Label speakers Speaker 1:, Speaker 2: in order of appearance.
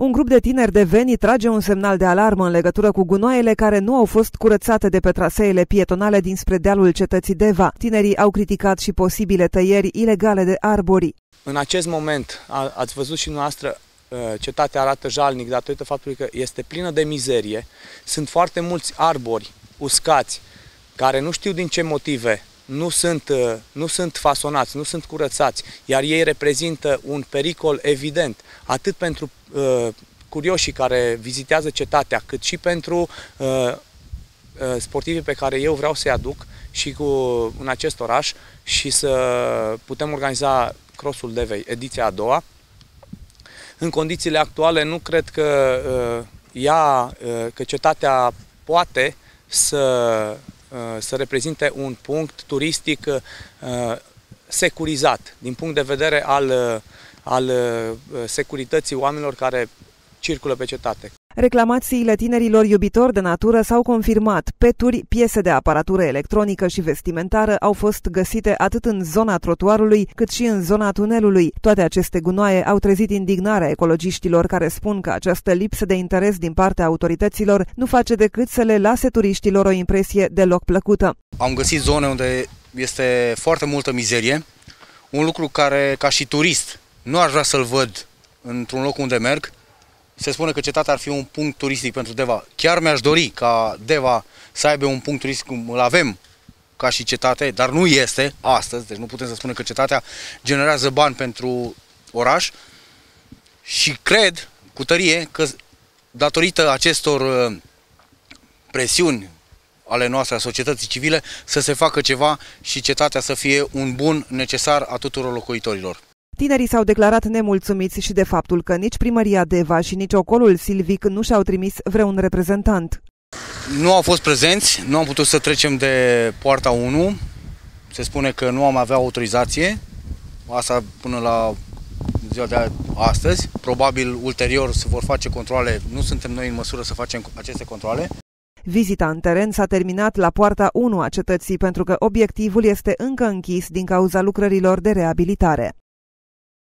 Speaker 1: Un grup de tineri de veni trage un semnal de alarmă în legătură cu gunoaiele care nu au fost curățate de pe traseele pietonale dinspre dealul cetății Deva. Tinerii au criticat și posibile tăieri ilegale de arbori.
Speaker 2: În acest moment, a, ați văzut și noastră, uh, cetatea arată jalnic datorită faptului că este plină de mizerie. Sunt foarte mulți arbori uscați care nu știu din ce motive nu sunt, uh, nu sunt fasonați, nu sunt curățați, iar ei reprezintă un pericol evident, atât pentru uh, curioșii care vizitează cetatea, cât și pentru uh, uh, sportivii pe care eu vreau să-i aduc și cu, în acest oraș și să putem organiza Crossul Devei, ediția a doua. În condițiile actuale nu cred că uh, ea, uh, că cetatea poate să Uh, să reprezinte un punct turistic uh, securizat din punct de vedere al, uh, al securității oamenilor care circulă pe cetate.
Speaker 1: Reclamațiile tinerilor iubitori de natură s-au confirmat. Peturi, piese de aparatură electronică și vestimentară au fost găsite atât în zona trotuarului cât și în zona tunelului. Toate aceste gunoaie au trezit indignarea ecologiștilor care spun că această lipsă de interes din partea autorităților nu face decât să le lase turiștilor o impresie deloc plăcută.
Speaker 3: Am găsit zone unde este foarte multă mizerie, un lucru care, ca și turist, nu aș vrea să-l văd într-un loc unde merg, se spune că cetatea ar fi un punct turistic pentru Deva. Chiar mi-aș dori ca Deva să aibă un punct turistic cum îl avem ca și cetate, dar nu este astăzi, deci nu putem să spunem că cetatea generează bani pentru oraș și cred cu tărie că datorită acestor uh, presiuni ale noastre, a societății civile, să se facă ceva și cetatea să fie un bun necesar a tuturor locuitorilor.
Speaker 1: Tinerii s-au declarat nemulțumiți și de faptul că nici primăria Deva și nici ocolul Silvic nu și-au trimis vreun reprezentant.
Speaker 3: Nu au fost prezenți, nu am putut să trecem de poarta 1. Se spune că nu am avea autorizație, asta până la ziua de astăzi. Probabil ulterior se vor face controle, nu suntem noi în măsură să facem aceste controle.
Speaker 1: Vizita în teren s-a terminat la poarta 1 a cetății pentru că obiectivul este încă închis din cauza lucrărilor de reabilitare.